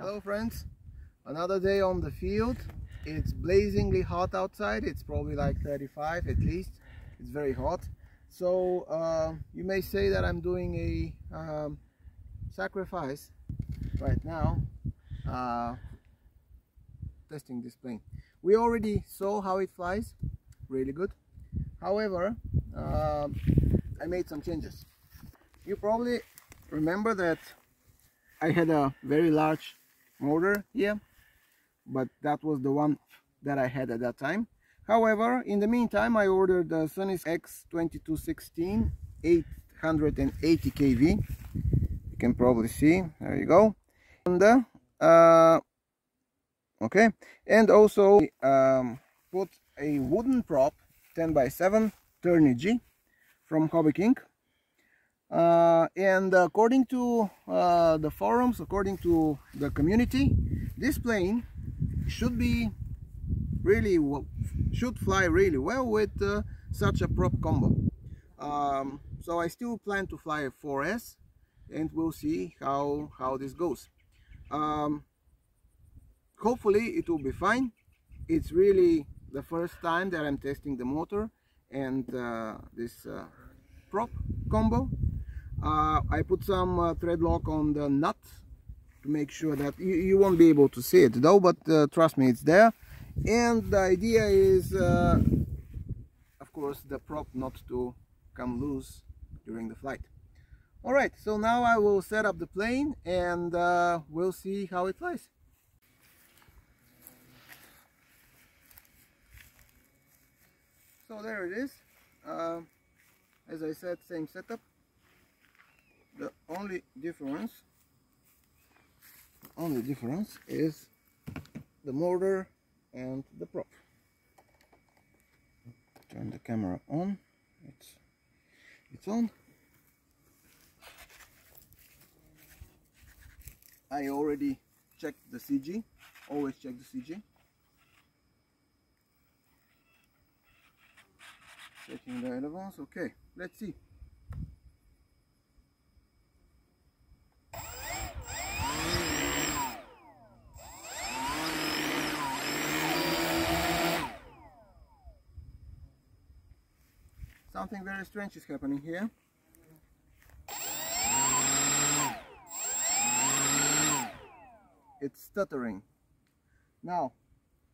Hello friends, another day on the field. It's blazingly hot outside, it's probably like 35 at least, it's very hot. So uh, you may say that I'm doing a um, sacrifice right now, uh, testing this plane. We already saw how it flies, really good. However, uh, I made some changes. You probably remember that I had a very large motor here but that was the one that I had at that time. However in the meantime I ordered the SunnySky X2216 880 kV you can probably see there you go. And uh, okay. And also um, put a wooden prop 10 by 7 Turnigy from Hobby King uh, and according to uh, the forums according to the community this plane should be really should fly really well with uh, such a prop combo. Um, so I still plan to fly a 4S and we'll see how how this goes. Um, hopefully it will be fine. It's really the first time that I'm testing the motor and uh, this uh, prop combo uh, I put some uh, thread lock on the nut to make sure that you, you won't be able to see it though but uh, trust me it's there. And the idea is uh, of course the prop not to come loose during the flight. All right so now I will set up the plane and uh, we'll see how it flies. So there it is. Uh, as I said same setup the only difference only difference is the motor and the prop. Turn the camera on. It's it's on. I already checked the CG always check the CG checking the elevons okay let's see something very strange is happening here. It's stuttering. Now,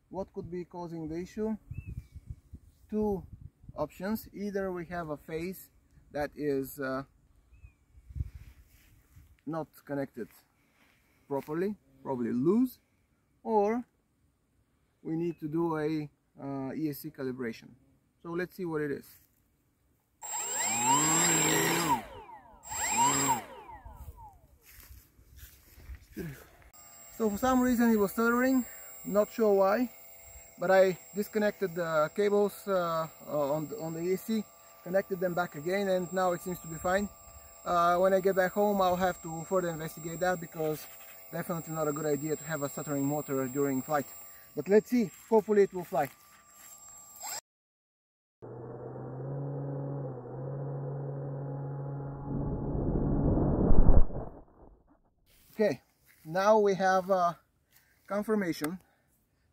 what could be causing the issue? Two options. Either we have a phase that is uh, not connected properly, probably loose, or we need to do a uh, ESC calibration. So let's see what it is. So for some reason it was stuttering, not sure why, but I disconnected the cables uh, on, the, on the AC, connected them back again and now it seems to be fine. Uh, when I get back home I'll have to further investigate that because definitely not a good idea to have a stuttering motor during flight. But let's see, hopefully it will fly. Okay, now we have a confirmation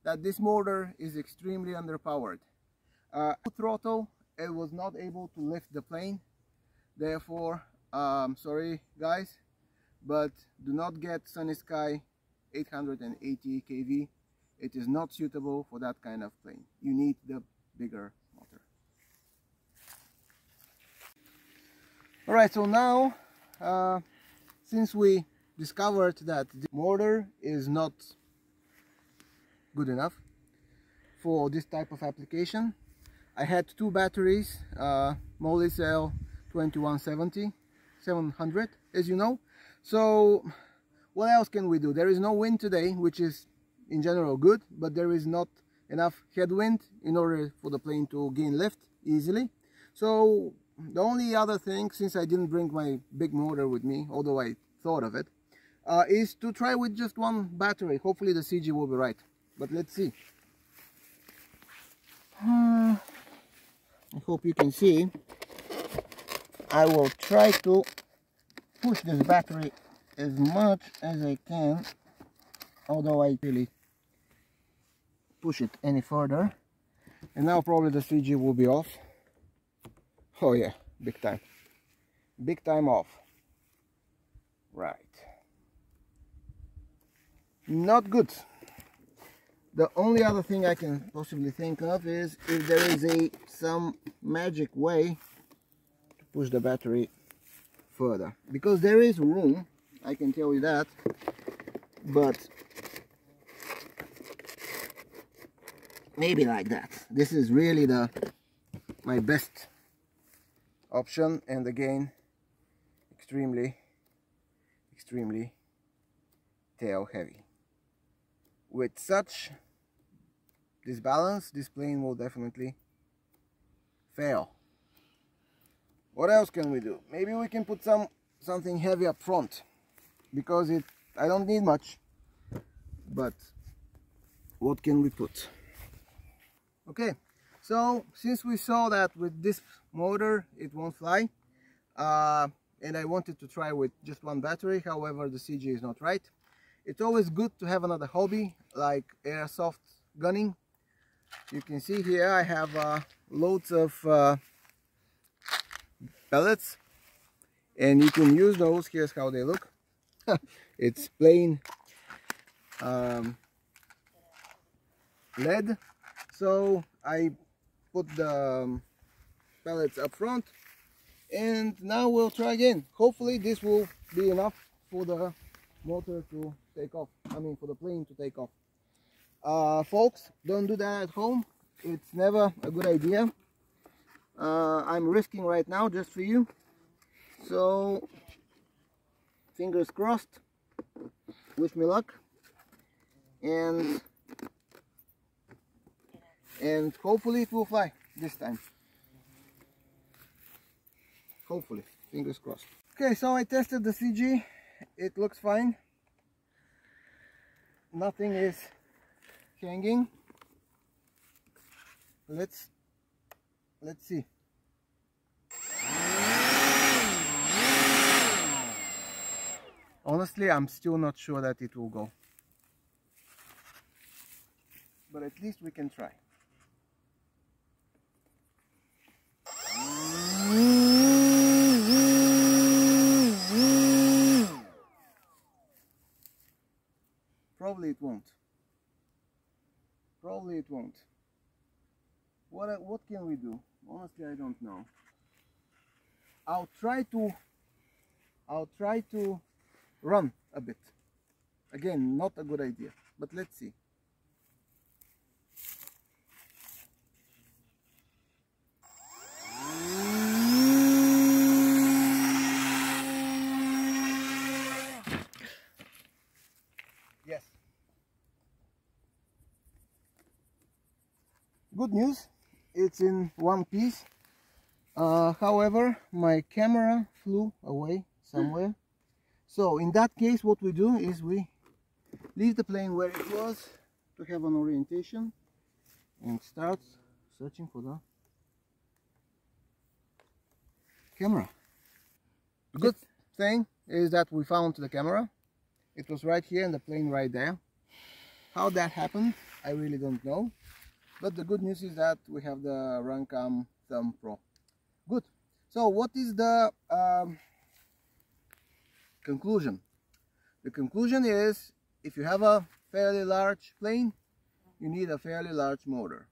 that this motor is extremely underpowered. Uh, throttle, it was not able to lift the plane. Therefore, um, sorry guys, but do not get Sunny Sky 880 kV. It is not suitable for that kind of plane. You need the bigger motor. Alright, so now, uh, since we discovered that the motor is not good enough for this type of application. I had two batteries, uh, Molicel 2170, 700 as you know. So what else can we do? There is no wind today, which is in general good, but there is not enough headwind in order for the plane to gain lift easily. So the only other thing, since I didn't bring my big motor with me, although I thought of it, uh, is to try with just one battery. Hopefully the CG will be right. But let's see. Uh, I hope you can see. I will try to push this battery as much as I can although I really push it any further and now probably the CG will be off oh yeah big time big time off right not good. The only other thing I can possibly think of is if there is a some magic way to push the battery further. Because there is room I can tell you that but maybe like that. This is really the my best option and again extremely extremely tail heavy with such disbalance this plane will definitely fail. What else can we do? Maybe we can put some something heavy up front because it I don't need much but what can we put? Okay so since we saw that with this motor it won't fly uh, and I wanted to try with just one battery however the CG is not right it's always good to have another hobby like airsoft gunning. You can see here I have uh, loads of uh, pellets. And you can use those. Here's how they look. It's plain um, lead. So I put the um, pellets up front. And now we'll try again. Hopefully this will be enough for the motor to take off I mean for the plane to take off. Uh, folks don't do that at home. It's never a good idea. Uh, I'm risking right now just for you. So fingers crossed. Wish me luck. And and hopefully it will fly this time. Hopefully. Fingers crossed. Okay so I tested the CG it looks fine. Nothing is hanging. Let's let's see. Honestly I'm still not sure that it will go. But at least we can try probably it won't. Probably it won't. What what can we do? Honestly I don't know. I'll try to I'll try to run a bit. Again not a good idea but let's see good news. It's in one piece. Uh, however my camera flew away somewhere. So in that case what we do is we leave the plane where it was to have an orientation and start searching for the camera. The good thing is that we found the camera. It was right here and the plane right there. How that happened I really don't know but the good news is that we have the Runcam Thumb Pro. Good. So what is the um, conclusion? The conclusion is if you have a fairly large plane you need a fairly large motor.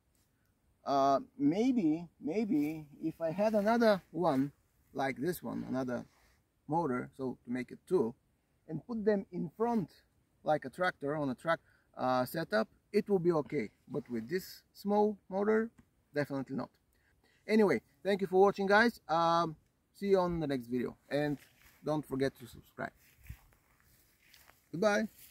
Uh, maybe maybe if I had another one like this one another motor so to make it two and put them in front like a tractor on a track uh, setup it will be okay. But with this small motor definitely not. Anyway thank you for watching guys. Um, see you on the next video. And don't forget to subscribe. Goodbye.